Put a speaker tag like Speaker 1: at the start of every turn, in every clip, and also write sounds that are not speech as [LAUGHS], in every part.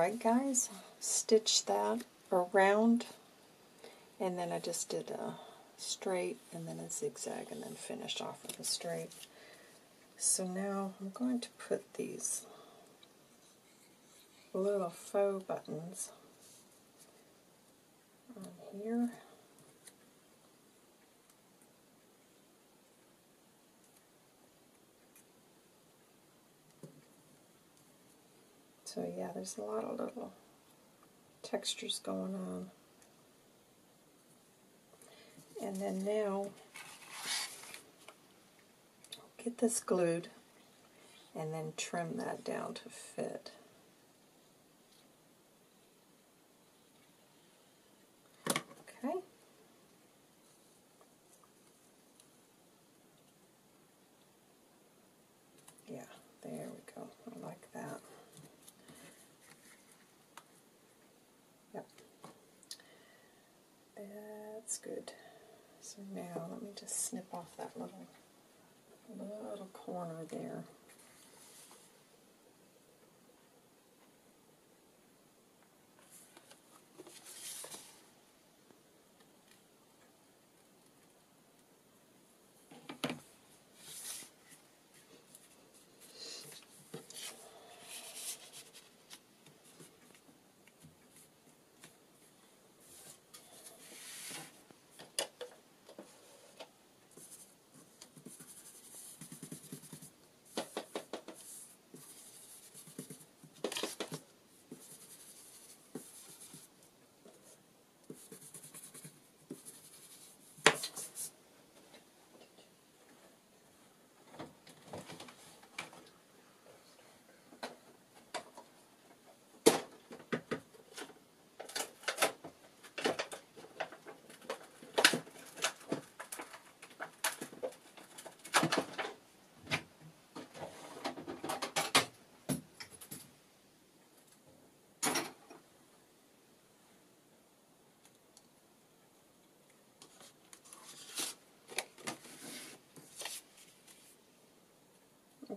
Speaker 1: Alright guys, stitch that around and then I just did a straight and then a zigzag and then finished off with a straight. So now I'm going to put these little faux buttons on here. So yeah, there's a lot of little textures going on. And then now, get this glued and then trim that down to fit. Okay. Yeah, there we go. I like that. Yep. That's good. So now let me just snip off that little little corner there.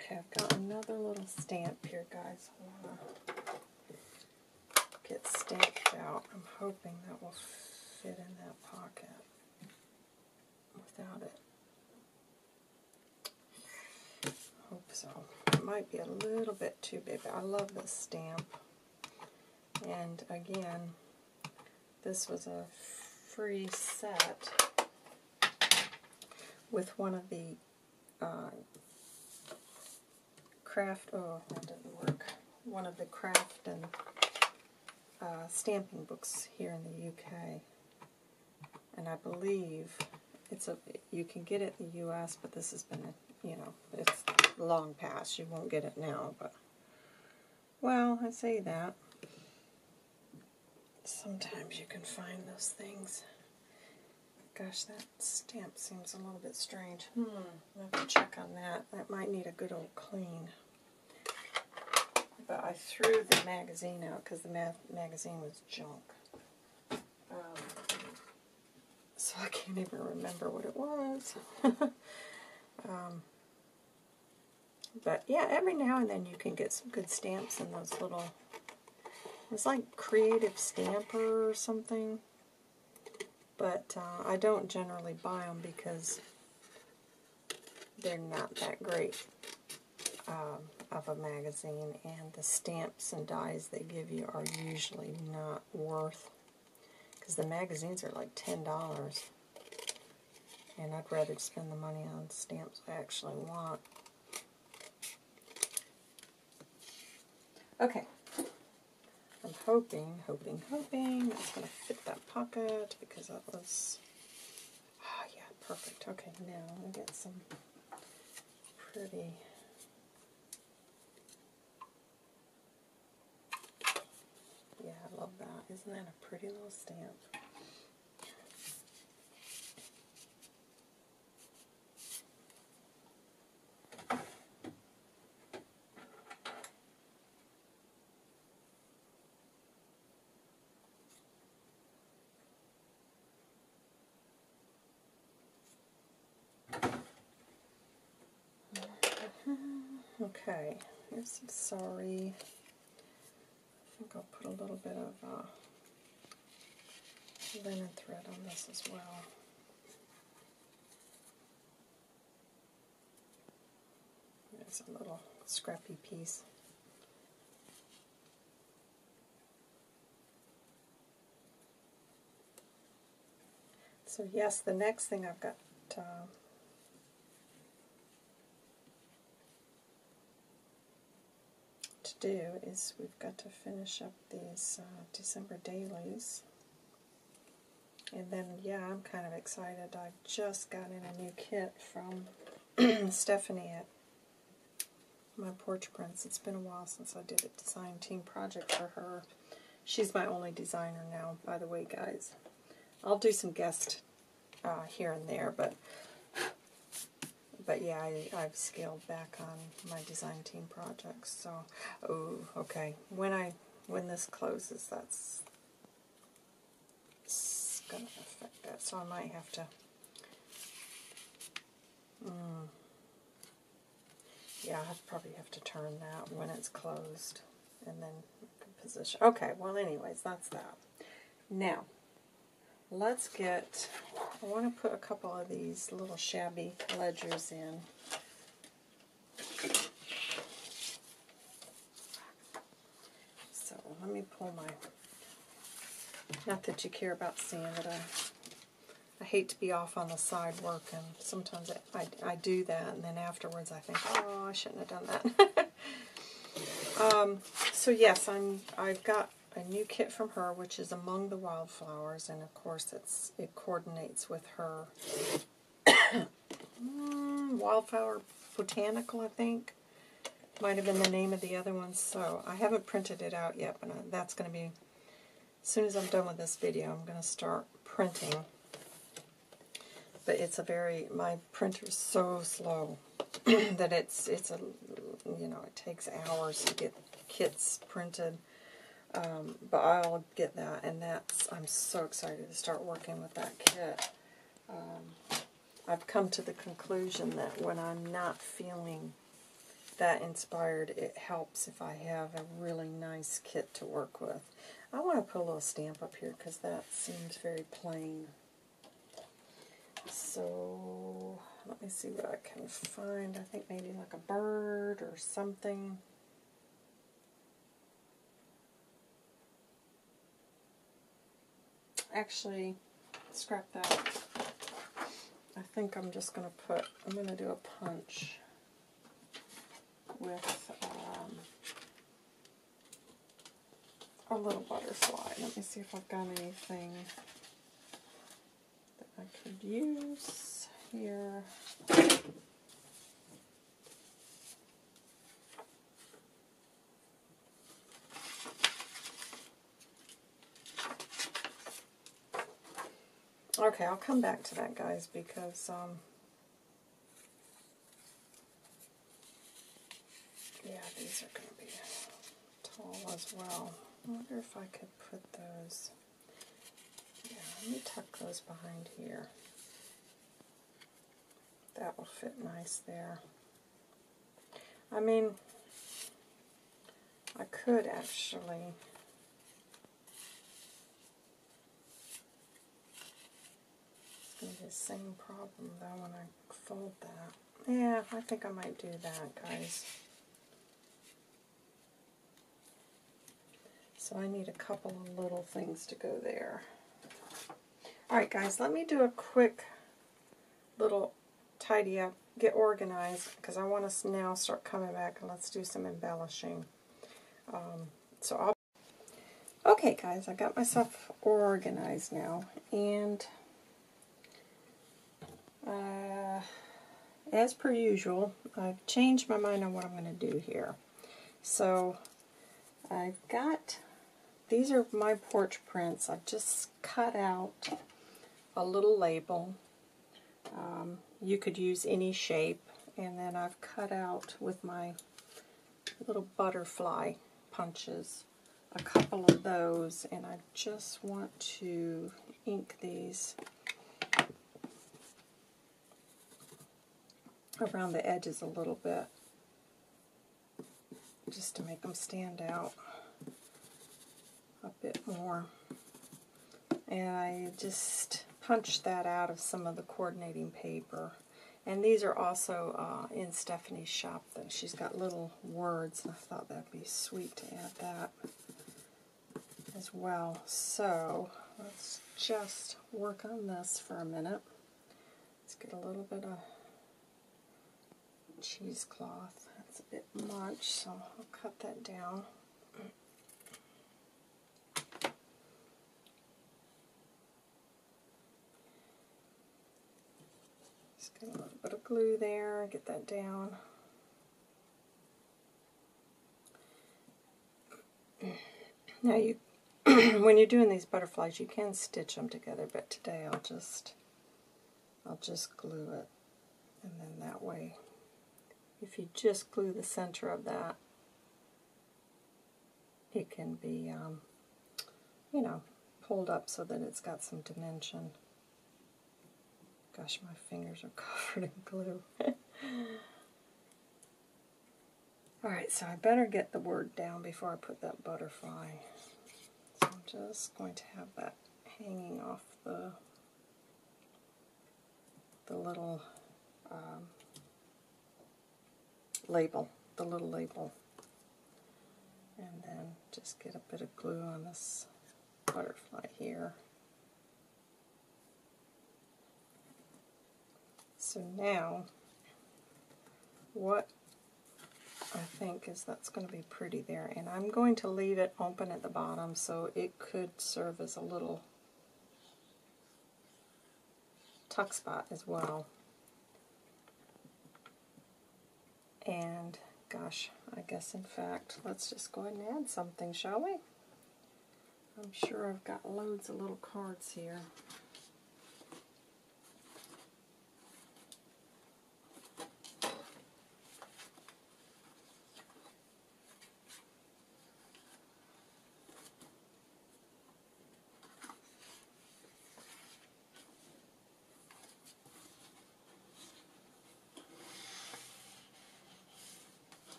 Speaker 1: Okay, I've got another little stamp here, guys. Get stamped out. I'm hoping that will fit in that pocket without it. Hope so. It might be a little bit too big, I love this stamp. And again, this was a free set with one of the uh, craft, oh, that didn't work, one of the craft and uh, stamping books here in the UK. And I believe it's a, you can get it in the US, but this has been, a, you know, it's long past. You won't get it now, but, well, I say that. Sometimes you can find those things. Gosh, that stamp seems a little bit strange. Hmm, I have to check on that. That might need a good old clean. But I threw the magazine out because the ma magazine was junk. Um, so I can't even remember what it was. [LAUGHS] um, but yeah, every now and then you can get some good stamps in those little... It's like Creative Stamper or something but uh, I don't generally buy them because they're not that great um, of a magazine, and the stamps and dies they give you are usually not worth, because the magazines are like $10, and I'd rather spend the money on stamps I actually want. Okay, hoping, hoping, hoping it's going to fit that pocket because that was, oh, yeah, perfect. Okay, now i get some pretty, yeah, I love that. Isn't that a pretty little stamp? Okay, here's some sorry I think I'll put a little bit of uh, linen thread on this as well. There's a little scrappy piece. So yes, the next thing I've got uh, do is we've got to finish up these uh, December dailies. And then, yeah, I'm kind of excited. I just got in a new kit from [CLEARS THROAT] Stephanie at my porch prints. It's been a while since I did a design team project for her. She's my only designer now, by the way, guys. I'll do some guest uh, here and there, but but yeah, I, I've scaled back on my design team projects. So, oh, okay. When I when this closes, that's going to affect that. So I might have to. Mm, yeah, I probably have to turn that when it's closed, and then position. Okay. Well, anyways, that's that. Now, let's get, I want to put a couple of these little shabby ledgers in. So let me pull my, not that you care about seeing it, I, I hate to be off on the side working. Sometimes I, I, I do that and then afterwards I think, oh, I shouldn't have done that. [LAUGHS] um, so yes, I'm, I've got a new kit from her, which is Among the Wildflowers, and of course it's it coordinates with her [COUGHS] mm, Wildflower Botanical, I think. Might have been the name of the other one, so I haven't printed it out yet, but uh, that's going to be, as soon as I'm done with this video, I'm going to start printing. But it's a very, my printer is so slow [COUGHS] that it's, it's a, you know, it takes hours to get kits printed. Um, but I'll get that, and that's, I'm so excited to start working with that kit. Um, I've come to the conclusion that when I'm not feeling that inspired, it helps if I have a really nice kit to work with. I want to put a little stamp up here because that seems very plain. So, let me see what I can find. I think maybe like a bird or something. Actually, scrap that. I think I'm just going to put, I'm going to do a punch with um, a little butterfly. Let me see if I've got anything that I could use here. Okay, I'll come back to that, guys, because, um, yeah, these are going to be tall as well. I wonder if I could put those, yeah, let me tuck those behind here. That will fit nice there. I mean, I could actually be the same problem though when I fold that. Yeah, I think I might do that, guys. So I need a couple of little things to go there. Alright guys, let me do a quick little tidy up, get organized, because I want to now start coming back and let's do some embellishing. Um, so I'll... Okay guys, I got myself organized now, and uh, as per usual, I've changed my mind on what I'm going to do here. So I've got, these are my porch prints. I've just cut out a little label. Um, you could use any shape. And then I've cut out with my little butterfly punches a couple of those. And I just want to ink these around the edges a little bit just to make them stand out. a bit more. And I just punched that out of some of the coordinating paper. And these are also uh, in Stephanie's shop. That She's got little words, and I thought that'd be sweet to add that as well. So let's just work on this for a minute. Let's get a little bit of cheesecloth. That's a bit much, so I'll cut that down. Just get a little bit of glue there, get that down. Now you, [CLEARS THROAT] when you're doing these butterflies, you can stitch them together, but today I'll just, I'll just glue it, and then that way, if you just glue the center of that, it can be, um, you know, pulled up so that it's got some dimension. Gosh, my fingers are [LAUGHS] covered in glue. [LAUGHS] Alright, so I better get the word down before I put that butterfly. So I'm just going to have that hanging off the the little um, label, the little label. And then just get a bit of glue on this butterfly here. So now, what I think is that's going to be pretty there. And I'm going to leave it open at the bottom so it could serve as a little tuck spot as well. And gosh, I guess in fact, let's just go ahead and add something, shall we? I'm sure I've got loads of little cards here.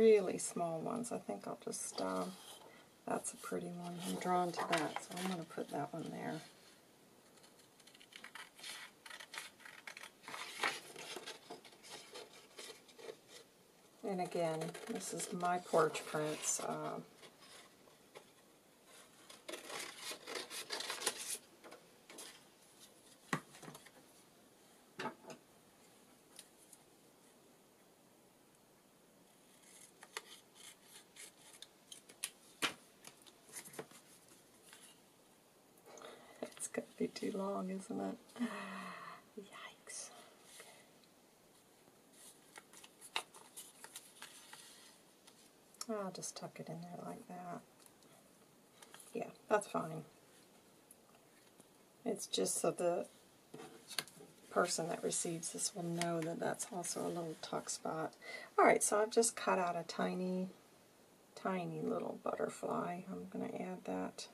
Speaker 1: Really small ones. I think I'll just, uh, that's a pretty one. I'm drawn to that, so I'm going to put that one there. And again, this is my porch prints. Uh, long, isn't it? Yikes. Okay. I'll just tuck it in there like that. Yeah, that's fine. It's just so the person that receives this will know that that's also a little tuck spot. Alright, so I've just cut out a tiny, tiny little butterfly. I'm going to add that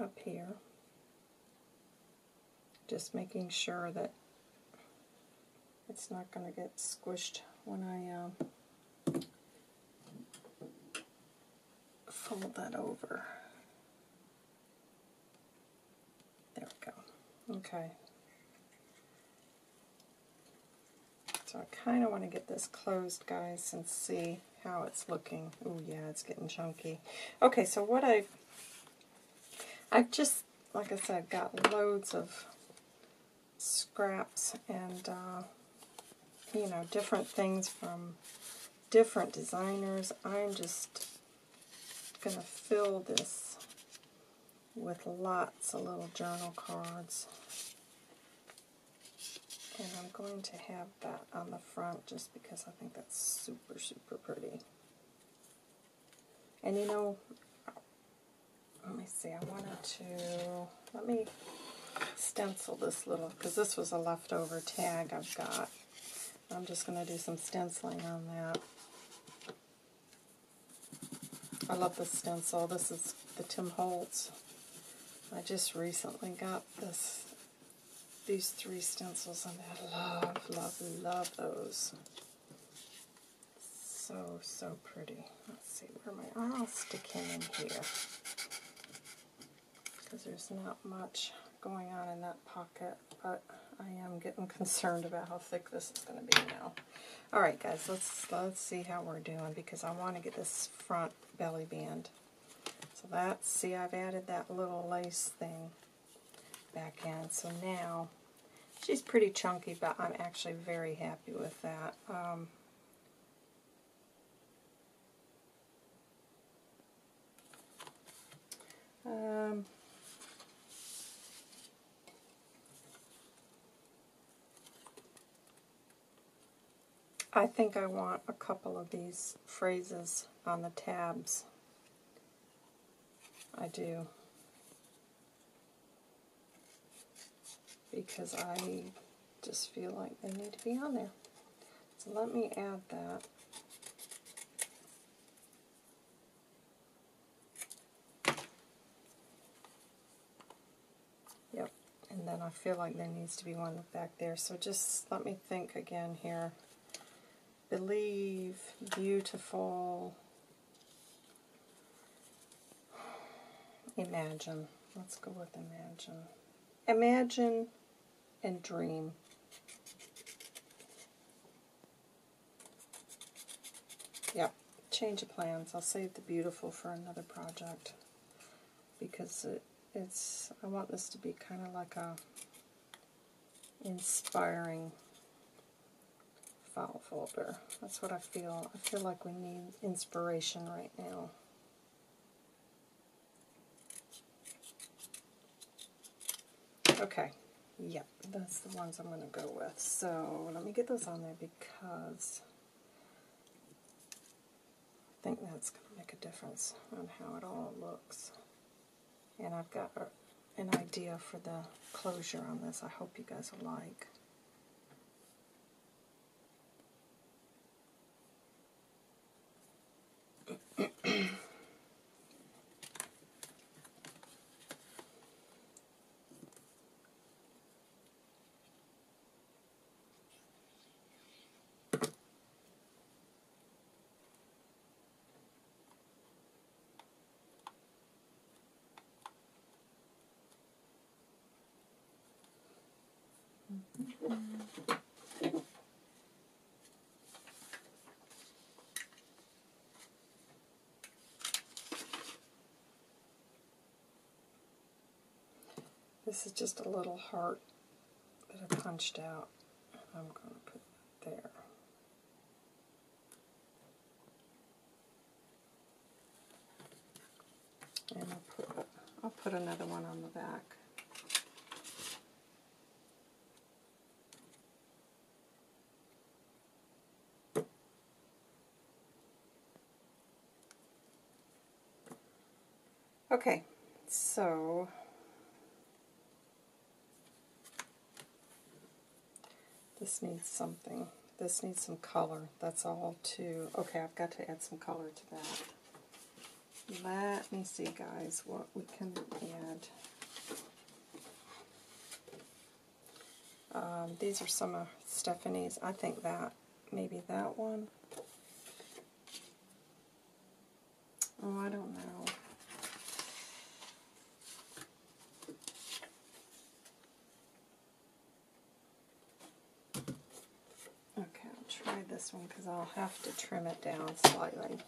Speaker 1: up here. Just making sure that it's not going to get squished when I uh, fold that over. There we go. Okay. So I kind of want to get this closed, guys, and see how it's looking. Oh, yeah, it's getting chunky. Okay, so what I've I've just, like I said, got loads of scraps and, uh, you know, different things from different designers. I'm just going to fill this with lots of little journal cards. And I'm going to have that on the front just because I think that's super, super pretty. And you know, let me see, I wanted to, let me stencil this little, because this was a leftover tag I've got. I'm just going to do some stenciling on that. I love this stencil. This is the Tim Holtz. I just recently got this, these three stencils, and I love, love, love those. so, so pretty. Let's see, where am I? I'll stick him in here. Because there's not much going on in that pocket, but I am getting [LAUGHS] concerned about how thick this is going to be now. Alright guys, let's let's see how we're doing because I want to get this front belly band. So that's, see I've added that little lace thing back in. So now, she's pretty chunky, but I'm actually very happy with that. Um, um, I think I want a couple of these phrases on the tabs. I do. Because I just feel like they need to be on there. So let me add that. Yep, and then I feel like there needs to be one back there. So just let me think again here believe, beautiful, imagine. Let's go with imagine. Imagine and dream. Yep, change of plans. I'll save the beautiful for another project because it, it's, I want this to be kind of like a inspiring file folder. That's what I feel. I feel like we need inspiration right now. Okay, yep, that's the ones I'm going to go with. So let me get those on there because I think that's going to make a difference on how it all looks. And I've got an idea for the closure on this I hope you guys will like. This is just a little heart that I punched out. I'm going to put there. And I'll put, I'll put another one on the back. Okay, so this needs something. This needs some color. That's all too. Okay, I've got to add some color to that. Let me see, guys, what we can add. Um, these are some of Stephanie's. I think that, maybe that one. Oh, I don't know. I'll have to trim it down slightly.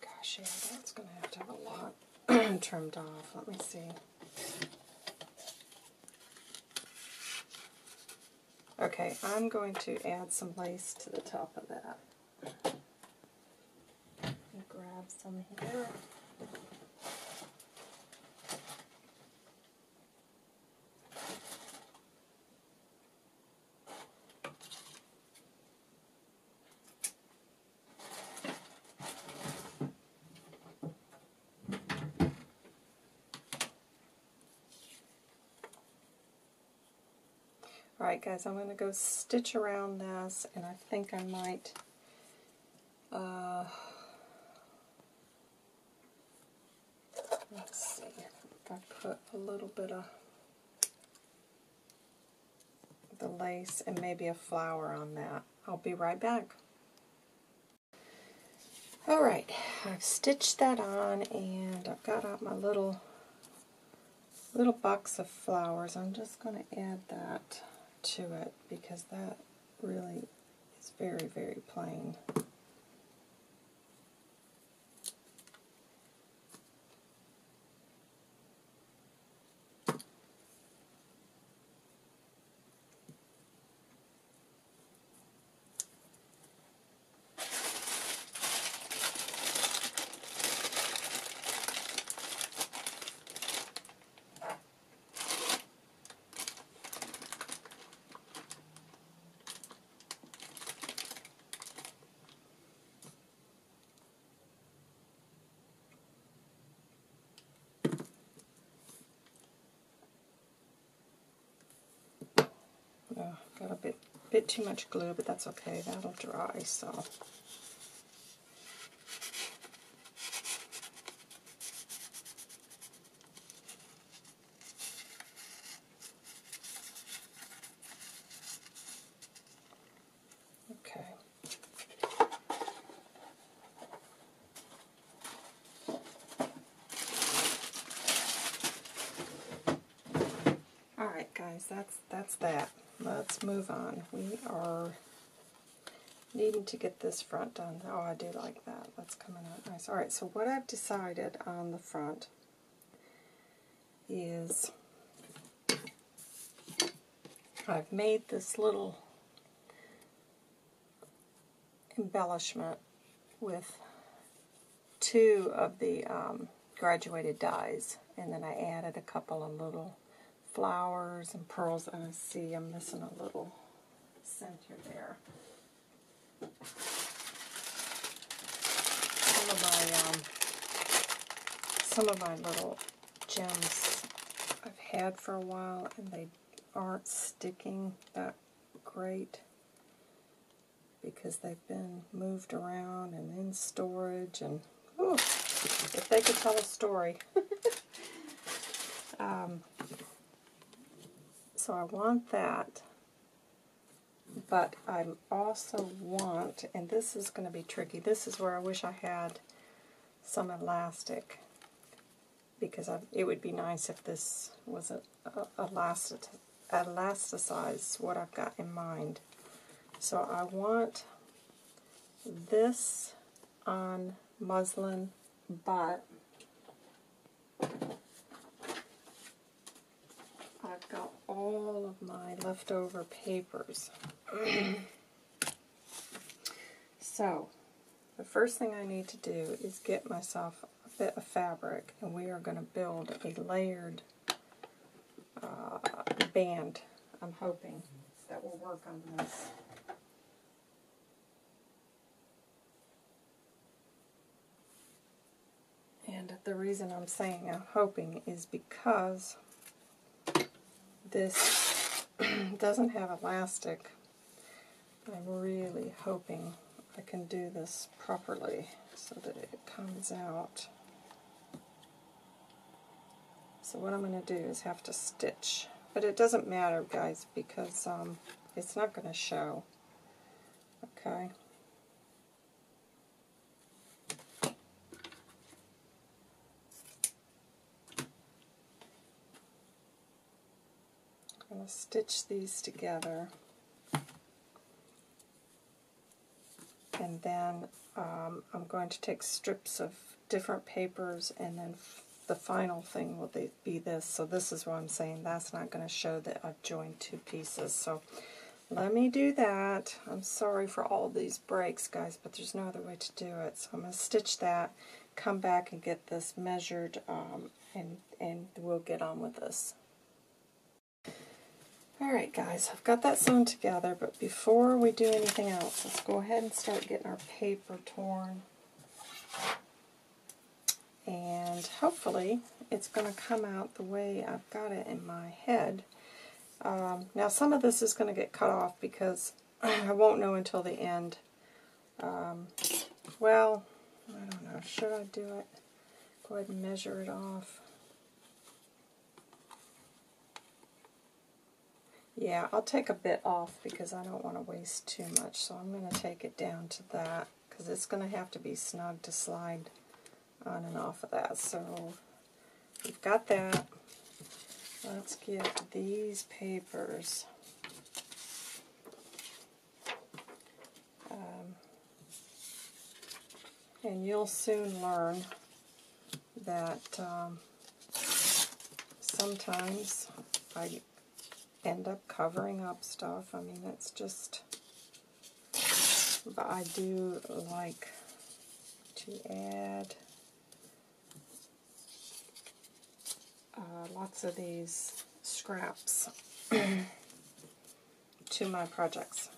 Speaker 1: Gosh, yeah, that's going to have to have a lot trimmed off. Let me see. Okay, I'm going to add some lace to the top of that. Grab some here. Alright guys, I'm going to go stitch around this and I think I might uh, let's see if I put a little bit of the lace and maybe a flower on that. I'll be right back. Alright, I've stitched that on and I've got out my little little box of flowers. I'm just going to add that to it because that really is very, very plain. Oh, got a bit bit too much glue, but that's okay. That'll dry, so. Okay. All right, guys, that's that's that let's move on. We are needing to get this front done. Oh, I do like that. That's coming out nice. Alright, so what I've decided on the front is I've made this little embellishment with two of the um, graduated dies and then I added a couple of little flowers and pearls, and I see I'm missing a little center there. Of my um, some of my little gems I've had for a while, and they aren't sticking that great because they've been moved around and in storage and ooh, if they could tell a story. [LAUGHS] um, so I want that. But I also want, and this is going to be tricky, this is where I wish I had some elastic because I, it would be nice if this was a, a, elastic, elasticized what I've got in mind. So I want this on muslin, but I've got all of my leftover papers. [CLEARS THROAT] so, the first thing I need to do is get myself a bit of fabric, and we are going to build a layered uh, band, I'm hoping, that will work on this. And the reason I'm saying I'm hoping is because this [CLEARS THROAT] doesn't have elastic. I'm really hoping I can do this properly so that it comes out. So what I'm going to do is have to stitch. But it doesn't matter, guys, because um, it's not going to show. Okay. I'm going to stitch these together. And then um, I'm going to take strips of different papers and then the final thing will be this. So this is what I'm saying. That's not going to show that I've joined two pieces. So let me do that. I'm sorry for all these breaks, guys, but there's no other way to do it. So I'm going to stitch that, come back and get this measured, um, and, and we'll get on with this. Alright guys, I've got that sewn together, but before we do anything else, let's go ahead and start getting our paper torn. And hopefully it's going to come out the way I've got it in my head. Um, now some of this is going to get cut off because [CLEARS THROAT] I won't know until the end. Um, well, I don't know. Should I do it? Go ahead and measure it off. Yeah, I'll take a bit off because I don't want to waste too much. So I'm going to take it down to that because it's going to have to be snug to slide on and off of that. So we've got that. Let's get these papers. Um, and you'll soon learn that um, sometimes I end up covering up stuff. I mean, it's just, but I do like to add uh, lots of these scraps [CLEARS THROAT] to my projects.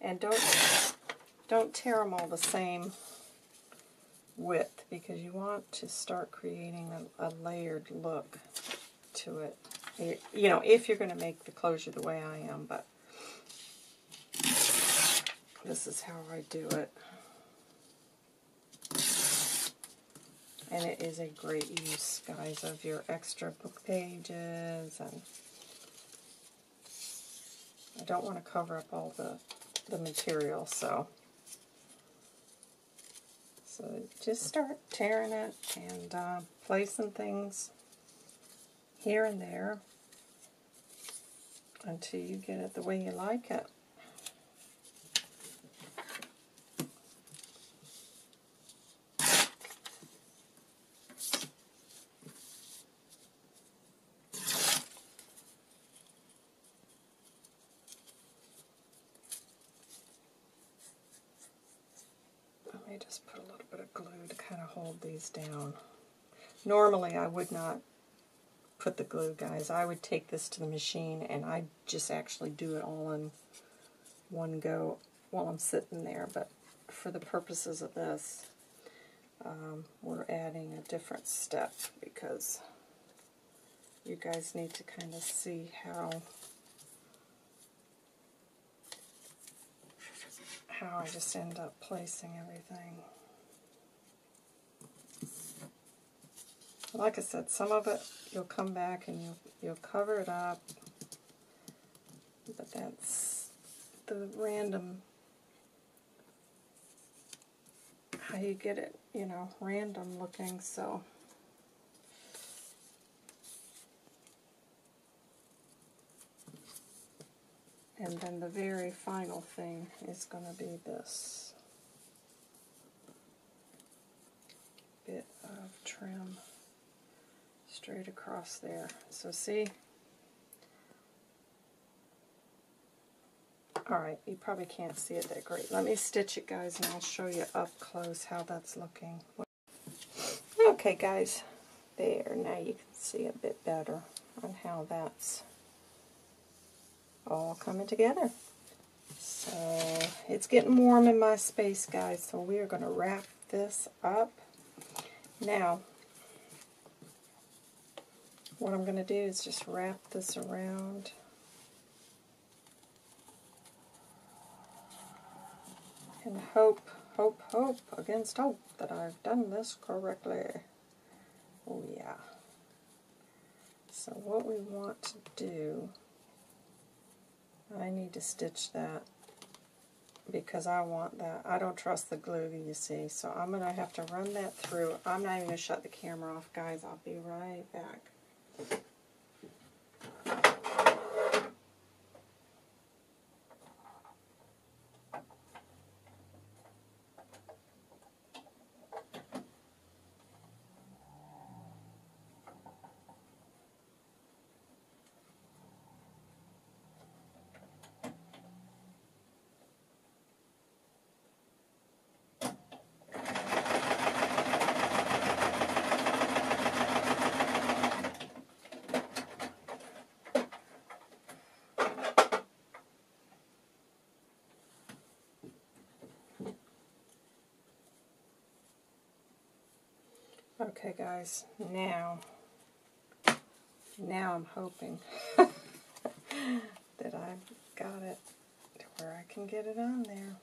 Speaker 1: And don't don't tear them all the same width because you want to start creating a, a layered look to it. You know, if you're going to make the closure the way I am, but this is how I do it. And it is a great use, guys, of your extra book pages. And I don't want to cover up all the, the material, so so just start tearing it and uh, placing things here and there until you get it the way you like it. Hold these down. Normally I would not put the glue, guys. I would take this to the machine and I just actually do it all in one go while I'm sitting there. But for the purposes of this, um, we're adding a different step because you guys need to kind of see how how I just end up placing everything. like I said, some of it you'll come back and you'll, you'll cover it up, but that's the random, how you get it, you know, random looking, so. And then the very final thing is going to be this bit of trim straight across there. So see? Alright, you probably can't see it that great. Let me stitch it, guys, and I'll show you up close how that's looking. Okay, guys. There, now you can see a bit better on how that's all coming together. So, it's getting warm in my space, guys, so we are going to wrap this up. Now, what I'm going to do is just wrap this around. And hope, hope, hope against hope that I've done this correctly. Oh yeah. So what we want to do, I need to stitch that because I want that. I don't trust the glue, you see. So I'm going to have to run that through. I'm not even going to shut the camera off, guys. I'll be right back. Okay, guys, now, now I'm hoping [LAUGHS] that I've got it to where I can get it on there.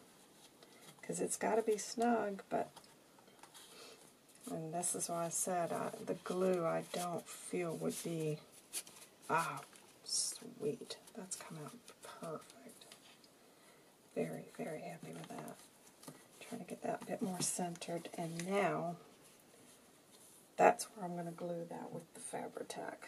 Speaker 1: Because it's got to be snug, but, and this is why I said uh, the glue I don't feel would be, ah, sweet. That's come out perfect. Very, very happy with that. Trying to get that a bit more centered. And now, that's where I'm going to glue that with the Fabri-Tac.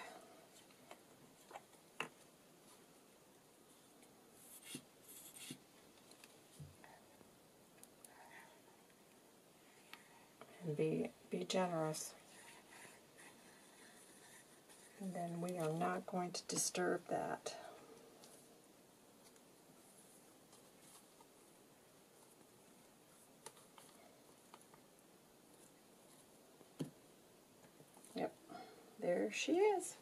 Speaker 1: And be, be generous. And then we are not going to disturb that. There she is.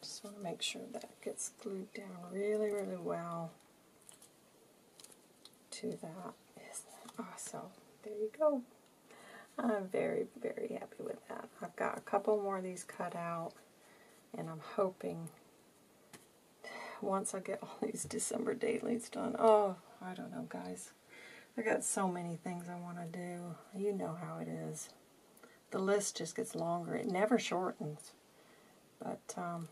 Speaker 1: Just want to make sure that gets glued down really, really well to that. Oh, so there you go. I'm very, very happy with that. I've got a couple more of these cut out, and I'm hoping [SIGHS] once I get all these December dailies done. Oh, I don't know, guys. I got so many things I want to do. You know how it is. The list just gets longer. It never shortens. But um,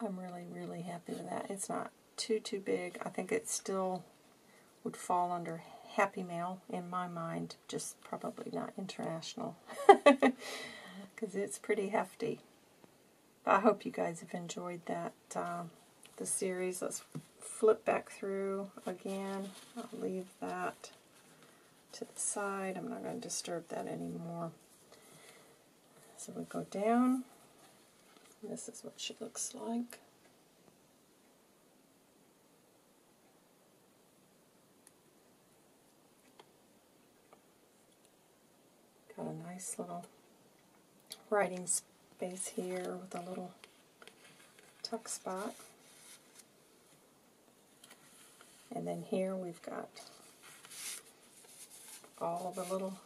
Speaker 1: I'm really, really happy with that. It's not too, too big. I think it still would fall under Happy Mail in my mind. Just probably not international. [LAUGHS] Because it's pretty hefty. But I hope you guys have enjoyed that, uh, the series. Let's flip back through again. I'll leave that to the side. I'm not going to disturb that anymore. So we go down. This is what she looks like. Got a nice little writing space here with a little tuck spot. And then here we've got all the little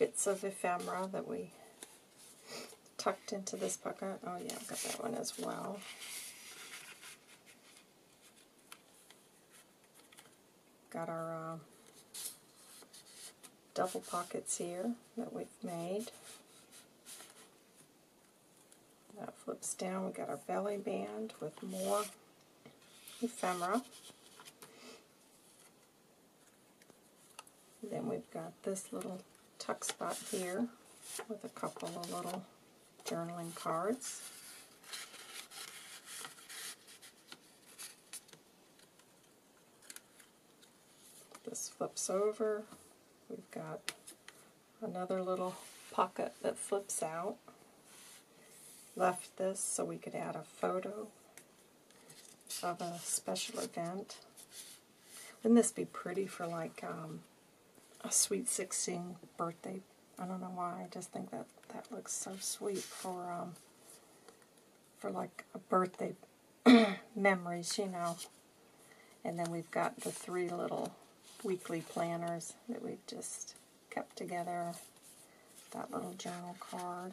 Speaker 1: bits of ephemera that we tucked into this pocket. Oh yeah, I've got that one as well. Got our uh, double pockets here that we've made. That flips down. We got our belly band with more ephemera. Then we've got this little tuck spot here with a couple of little journaling cards. This flips over. We've got another little pocket that flips out. Left this so we could add a photo of a special event. Wouldn't this be pretty for like um, a sweet 16 birthday? I don't know why. I just think that that looks so sweet for um, for like a birthday [CLEARS THROAT] memories, you know. And then we've got the three little weekly planners that we've just kept together. That little journal card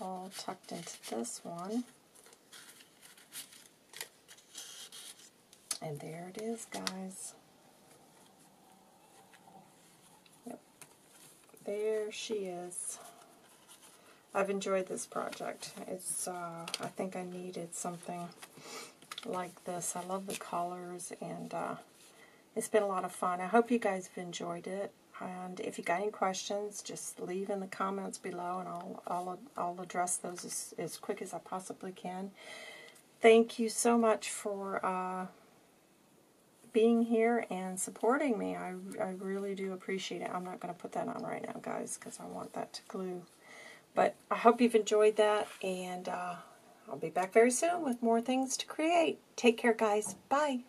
Speaker 1: all tucked into this one. And there it is, guys. Yep. There she is. I've enjoyed this project. It's, uh, I think I needed something like this. I love the colors, and uh, it's been a lot of fun. I hope you guys have enjoyed it. And if you got any questions, just leave in the comments below, and I'll I'll, I'll address those as, as quick as I possibly can. Thank you so much for uh, being here and supporting me. I, I really do appreciate it. I'm not going to put that on right now, guys, because I want that to glue. But I hope you've enjoyed that, and uh, I'll be back very soon with more things to create. Take care, guys. Bye.